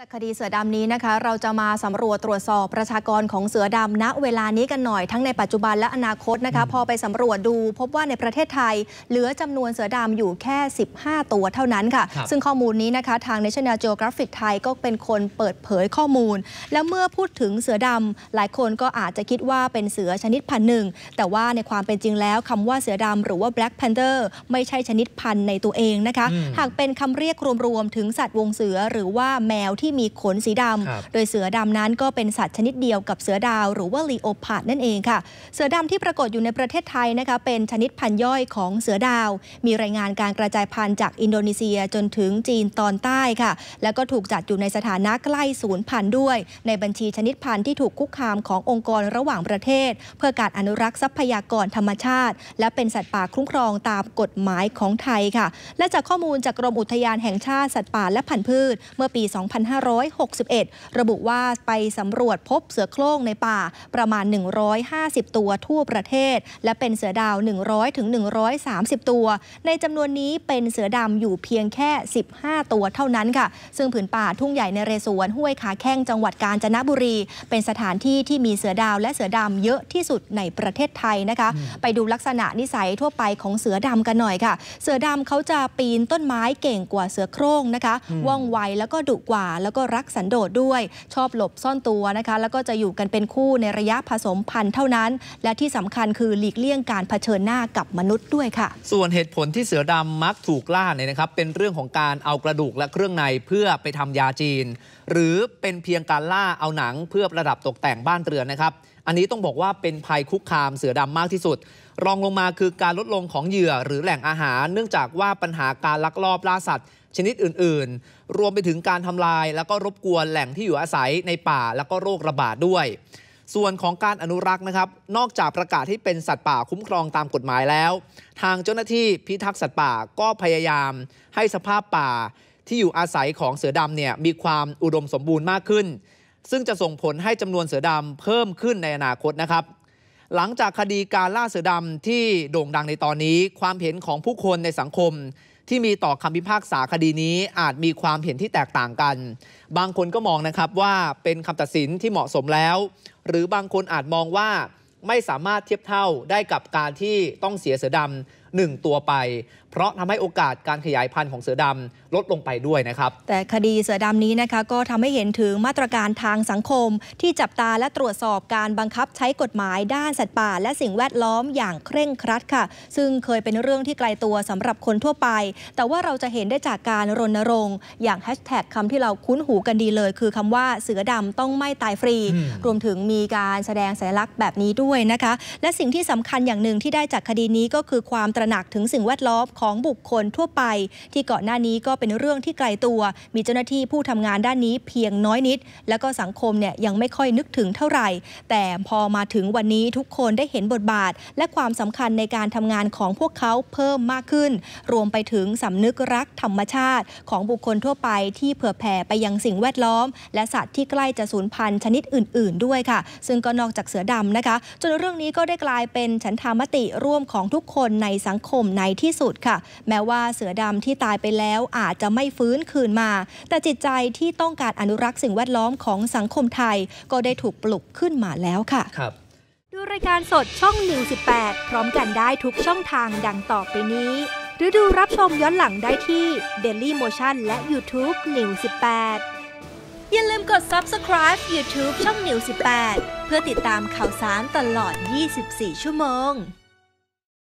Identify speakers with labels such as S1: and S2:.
S1: จากคดีเสือดำนี้นะคะ เราจะมาสำรวจตรวจสอบประชากรของเสือดำณเวลานี้กันหน่อยทั้งในปัจจุบันและอนาคตนะคะ พอไปสำรวจดูพบว่าในประเทศไทย เหลือจำนวนเสือดำอยู่แค่ 15 ตัวเท่านั้นค่ะ
S2: ครับ
S1: ซึ่งข้อมูลนี้นะคะ ทาง National Geographic ไทยก็เป็นคนเปิดเผยข้อมูล แล้วเมื่อพูดถึงเสือดำหลายคนก็อาจจะคิดว่าเป็นเสือชนิดพันธุ์หนึ่ง แต่ว่าในความเป็นจริงแล้วคำว่าเสือดำหรือว่า Black Panther ไม่ใช่ชนิดพันธุ์ในตัวเองนะคะ
S2: อืม
S1: หากเป็นคำเรียกรวมๆถึงสัตว์วงศ์เสือหรือว่าแมวที่มีขนสีดำ
S2: ครับ
S1: โดยเสือดำนั้นก็เป็นสัตว์ชนิดเดียวกับเสือดาว หรือว่า leopard นั่นเองค่ะ เสือดำที่ปรากฏอยู่ในประเทศไทยนะคะเป็นชนิดพันธุ์ย่อยของเสือดาว มีรายงานการกระจายพันธุ์จากอินโดนีเซียจนถึงจีนตอนใต้ค่ะ แล้วก็ถูกจัดอยู่ในสถานะใกล้ศูนย์พันธุ์ด้วย ในบัญชีชนิดพันธุ์ที่ถูกคุกคามขององค์กรระหว่างประเทศ เพื่อการอนุรักษ์ทรัพยากรธรรมชาติ และเป็นสัตว์ป่าคุ้มครองตามกฎหมายของไทยค่ะ และจากข้อมูลจากกรมอุทยานแห่งชาติสัตว์ป่าและพันธุ์พืช เมื่อปี2561 ระบุว่าไปสำรวจพบเสือโคร่งในป่าประมาณ 150 ตัวทั่วประเทศ และเป็นเสือดาว 100ถึง130 ตัว ในจำนวนนี้เป็นเสือดำอยู่เพียงแค่ 15 ตัวเท่านั้นค่ะ ซึ่งผืนป่าทุ่งใหญ่ในเรศวรห้วยขาแข้งจังหวัดกาญจนบุรี เป็นสถานที่ที่มีเสือดาวและเสือดำเยอะที่สุดในประเทศไทยนะคะ ไปดูลักษณะนิสัยทั่วไปของเสือดำกันหน่อยค่ะ เสือดำเขาจะปีนต้นไม้เก่งกว่าเสือโคร่งนะคะ ว่องไวแล้วก็ดุกว่าแล้วก็รักสันโดษด้วย ชอบหลบซ่อนตัวนะคะ แล้วก็จะอยู่กันเป็นคู่ในระยะผสมพันธุ์เท่านั้น และที่สำคัญคือหลีกเลี่ยงการเผชิญหน้ากับมนุษย์ด้วยค่ะ
S2: ส่วนเหตุผลที่เสือดำมักถูกล่าเนี่ยนะครับเป็นเรื่องของการเอากระดูกและเครื่องในเพื่อไปทำยาจีน หรือเป็นเพียงการล่าเอาหนังเพื่อประดับตกแต่งบ้านเรือนนะครับอันนี้ต้องบอกว่าเป็นภัยคุกคามเสือดำมากที่สุด รองลงมาคือการลดลงของเหยื่อหรือแหล่งอาหาร เนื่องจากว่าปัญหาการลักลอบล่าสัตว์ชนิดอื่น ๆ รวมไปถึงการทำลาย แล้วก็รบกวนแหล่งที่อยู่อาศัยในป่า แล้วก็โรคระบาดด้วย ส่วนของการอนุรักษ์นะครับ นอกจากประกาศให้เป็นสัตว์ป่าคุ้มครองตามกฎหมายแล้ว ทางเจ้าหน้าที่พิทักษ์สัตว์ป่าก็พยายาม ให้สภาพป่าที่อยู่อาศัยของเสือดำเนี่ยมีความอุดมสมบูรณ์มากขึ้น ซึ่งจะส่งผลให้จำนวนเสือดำเพิ่มขึ้นในอนาคตนะครับ หลังจากคดีการล่าเสือดำที่โด่งดังในตอนนี้ ความเห็นของผู้คนในสังคม ที่มีต่อคำพิพากษาคดีนี้อาจมีความเห็นที่แตกต่างกัน บางคนก็มองนะครับว่าเป็นคำตัดสินที่เหมาะสมแล้ว หรือบางคนอาจมองว่าไม่สามารถเทียบเท่าได้กับการที่ต้องเสียเสือดำ หนึ่งตัวไป เพราะทำให้โอกาสการขยายพันธุ์ของเสือดำลดลงไปด้วยนะครับ
S1: แต่คดีเสือดำนี้นะคะก็ทำให้เห็นถึงมาตรการทางสังคม ที่จับตาและตรวจสอบการบังคับใช้กฎหมายด้านสัตว์ป่า และสิ่งแวดล้อมอย่างเคร่งครัดค่ะ ซึ่งเคยเป็นเรื่องที่ไกลตัวสำหรับคนทั่วไป แต่ว่าเราจะเห็นได้จากการรณรงค์อย่างแฮชแท็กคำที่เราคุ้นหูกันดีเลย คือคำว่าเสือดำต้องไม่ตายฟรี
S2: อืม
S1: รวมถึงมีการแสดงสัญลักษณ์แบบนี้ด้วยนะคะ และสิ่งที่สำคัญอย่างหนึ่งที่ได้จากคดีนี้ก็คือความตระหนักถึงสิ่งแวดล้อมของบุคคลทั่วไป ที่ก่อนหน้านี้ก็เป็นเรื่องที่ไกลตัว มีเจ้าหน้าที่ผู้ทำงานด้านนี้เพียงน้อยนิด แล้วก็สังคมเนี่ยยังไม่ค่อยนึกถึงเท่าไหร่ แต่พอมาถึงวันนี้ทุกคนได้เห็นบทบาท และความสำคัญในการทำงานของพวกเขาเพิ่มมากขึ้น รวมไปถึงสำนึกรักธรรมชาติ ของบุคคลทั่วไปที่เผื่อแผ่ไปยังสิ่งแวดล้อม และสัตว์ที่ใกล้จะสูญพันธุ์ชนิดอื่น ๆ ด้วยค่ะ ซึ่งก็นอกจากเสือดำนะคะ จนเรื่องนี้ก็ได้กลายเป็นฉันทามติร่วมของทุกคนในสังคมในที่สุดค่ะ แม้ว่าเสือดำที่ตายไปแล้วอาจจะไม่ฟื้นคืนมา แต่จิตใจที่ต้องการอนุรักษ์สิ่งแวดล้อมของสังคมไทย ก็ได้ถูกปลุกขึ้นมาแล้วค่ะ
S2: ครับ
S3: ดูรายการสดช่องนิว18 พร้อมกันได้ทุกช่องทางดังต่อไปนี้ หรือดูรับชมย้อนหลังได้ที่ Daily Motion และ YouTube New 18 อย่าลืมกด Subscribe YouTube ช่องนิว18 เพื่อติดตามข่าวสารตลอด 24 ชั่วโมง